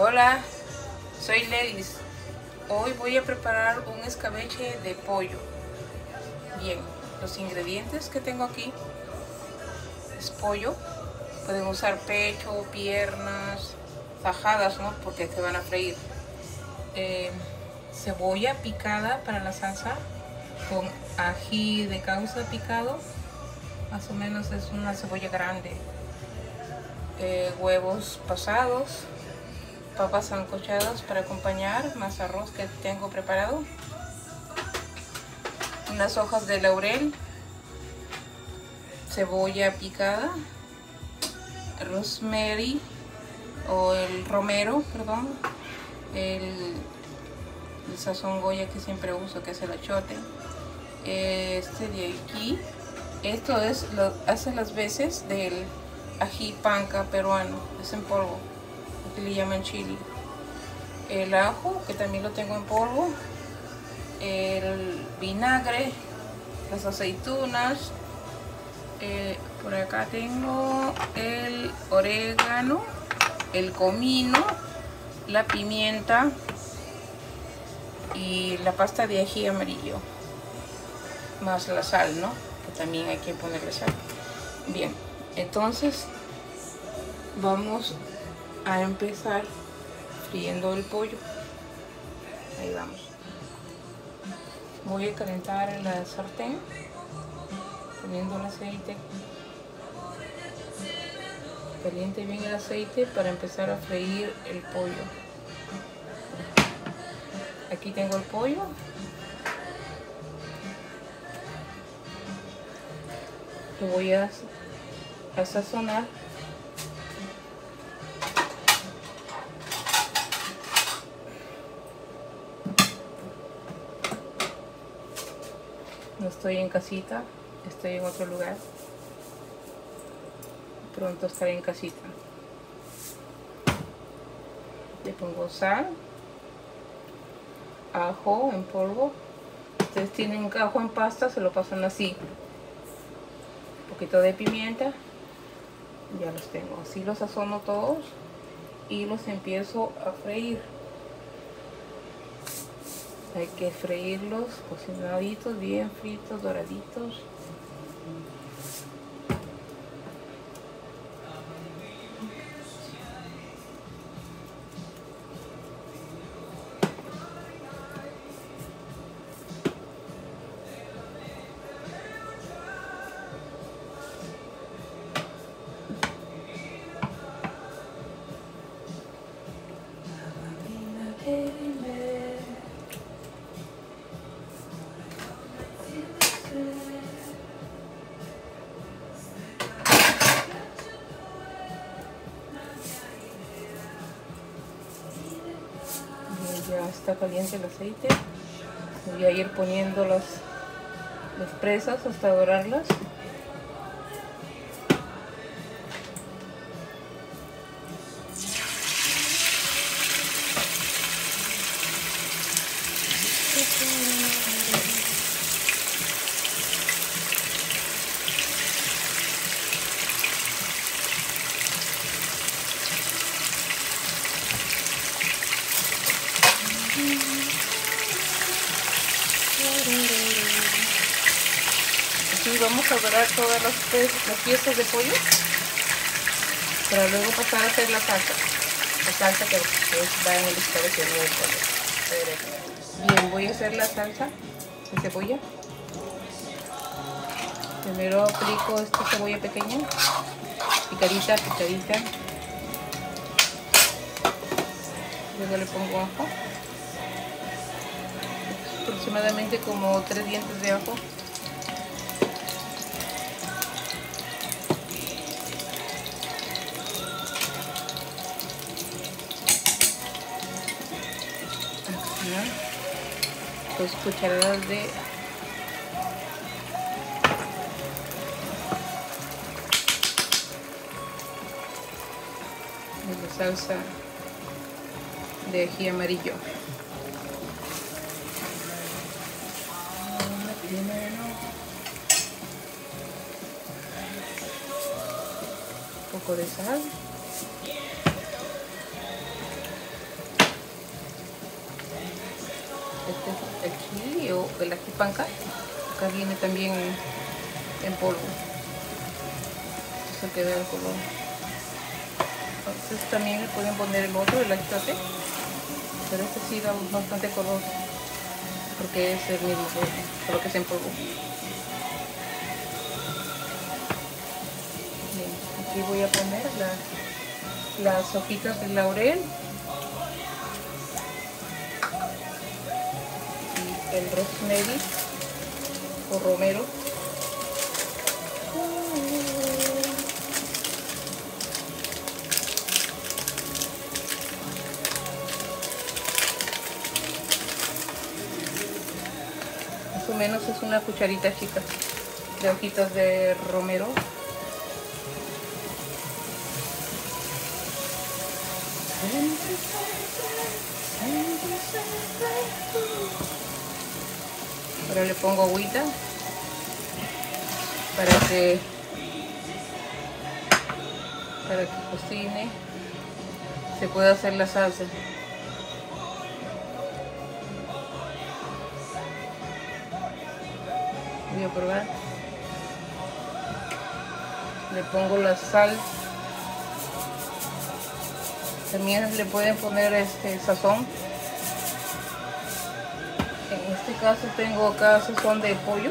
Hola, soy Ledis. Hoy voy a preparar un escabeche de pollo. Bien, los ingredientes que tengo aquí es pollo. Pueden usar pecho, piernas, fajadas, ¿no? Porque se van a freír. Eh, cebolla picada para la salsa con ají de causa picado. Más o menos es una cebolla grande. Eh, huevos pasados, papas sancochadas para acompañar, más arroz que tengo preparado, unas hojas de laurel, cebolla picada, rosemary o el romero, perdón, el, el sazón goya que siempre uso, que es el achote, este de aquí, esto es lo, hace las veces del ají panca peruano, es en polvo le llaman chili. El ajo, que también lo tengo en polvo. El vinagre, las aceitunas. Eh, por acá tengo el orégano, el comino, la pimienta y la pasta de ají amarillo. Más la sal, ¿no? Que también hay que ponerle sal. Bien, entonces vamos a empezar friendo el pollo. Ahí vamos. Voy a calentar la sartén poniendo el aceite. Caliente bien el aceite para empezar a freír el pollo. Aquí tengo el pollo. Lo voy a, a sazonar No estoy en casita, estoy en otro lugar. Pronto estaré en casita. Le pongo sal, ajo en polvo. Ustedes tienen ajo en pasta, se lo pasan así. Un poquito de pimienta. Ya los tengo. Así los sazono todos y los empiezo a freír. Hay que freírlos cocinaditos, bien fritos, doraditos. Está caliente el aceite. Voy a ir poniendo las, las presas hasta dorarlas Dorar todas las, piezas de pollo para luego pasar a hacer la salsa. La salsa que va en el establecimiento del pollo. Bien, voy a hacer la salsa de cebolla. Primero aplico esta cebolla pequeña, picadita, picadita. Luego le pongo ajo. Aproximadamente como tres dientes de ajo. Dos cucharadas de la salsa de ají amarillo. Un poco de sal el ají panca. Acá viene también en polvo. Se queda el color. Entonces también le pueden poner el otro, el achiote. Pero este sí da bastante color. Porque es el mismo, solo que es en polvo. Aquí voy a poner las hojitas de laurel. El rosemary o romero. Más o menos es una cucharita chica de hojitas de romero. Le pongo agüita para que para que cocine se pueda hacer la salsa. Voy a probar. Le pongo la sal. También le pueden poner este sazón caso tengo acá sazón de pollo.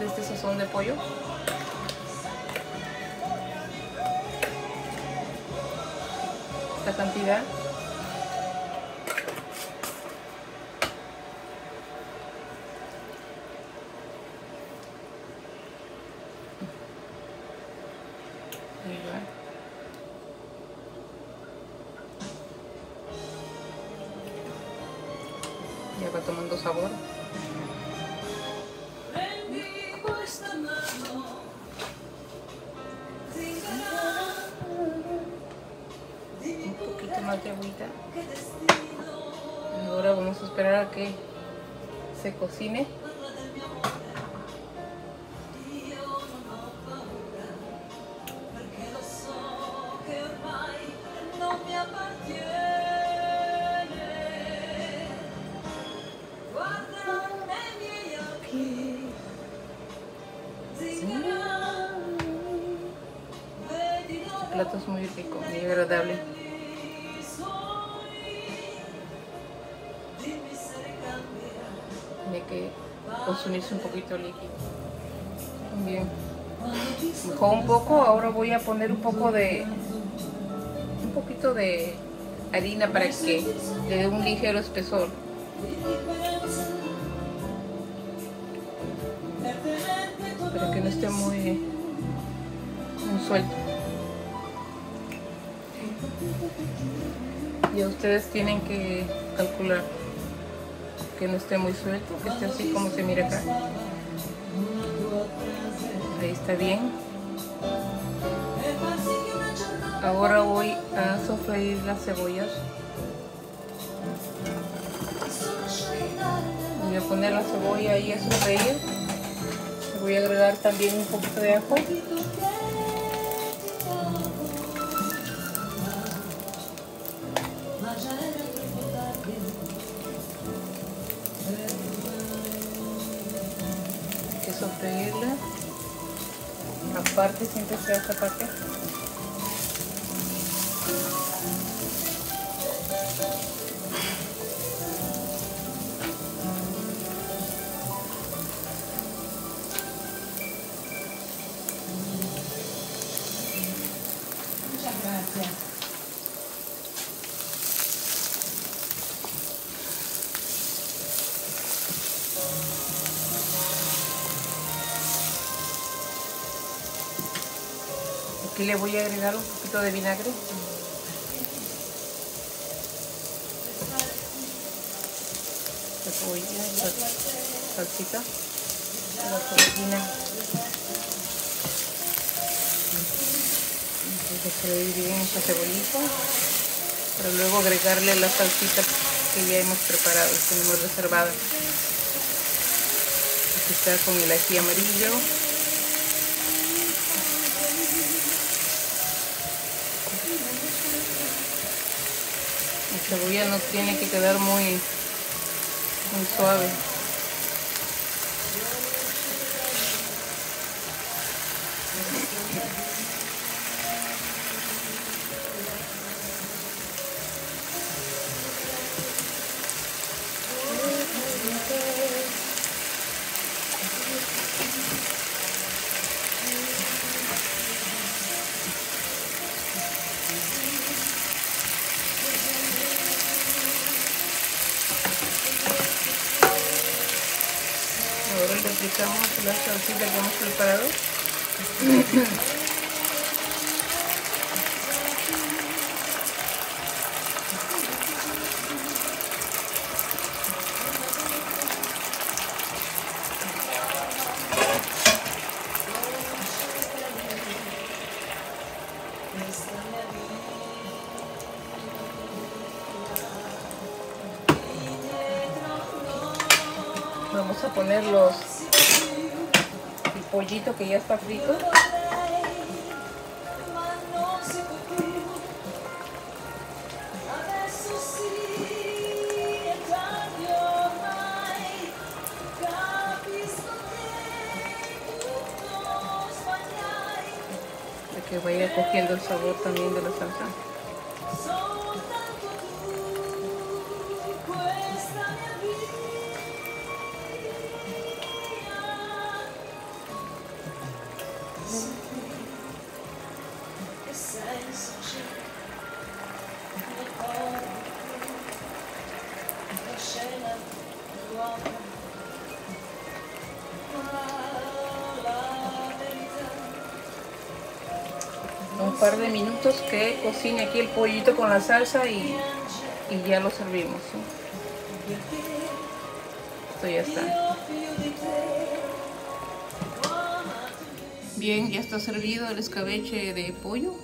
Este sazón de pollo. Esta cantidad va tomando sabor. Un poquito más de agüita. Ahora vamos a esperar a que se cocine. Plato es muy rico, muy agradable. Tiene que consumirse un poquito líquido. Bien. Mejor un poco, ahora voy a poner un poco de un poquito de harina para que le dé un ligero espesor. Para que no esté muy suelto. Ya ustedes tienen que calcular que no esté muy suelto, que esté así como se mira acá. Ahí está bien. Ahora voy a sofreír las cebollas. Voy a poner la cebolla ahí a sofreír. Voy a agregar también un poquito de ajo. Sofreírla. Aparte siempre se hace aparte. Aquí le voy a agregar un poquito de vinagre. Cebolla, sal- salsita, la cebollina. Entonces freír bien para luego agregarle la salsita que ya hemos preparado, que tenemos reservada. Aquí está con el ají amarillo. Cebolla no tiene que quedar muy, muy suave. Aplicamos la salsita que hemos preparado. Vamos a poner los que ya está frito. Para que vaya cogiendo el sabor también de la salsa. Un par de minutos que cocine aquí el pollito con la salsa y, y ya lo servimos. ¿sí? Esto ya está. Bien, ya está servido el escabeche de pollo.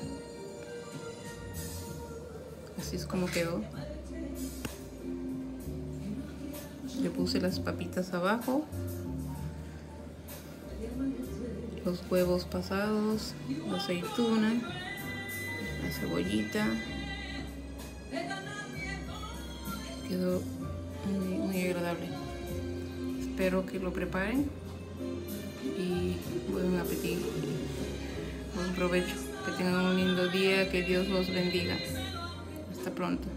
Así es como quedó. Le puse las papitas abajo. Los huevos pasados, la aceituna, la cebollita. Quedó muy, muy agradable. Espero que lo preparen y buen apetito. Buen provecho. Que tengan un lindo día. Que Dios los bendiga. Hasta pronto.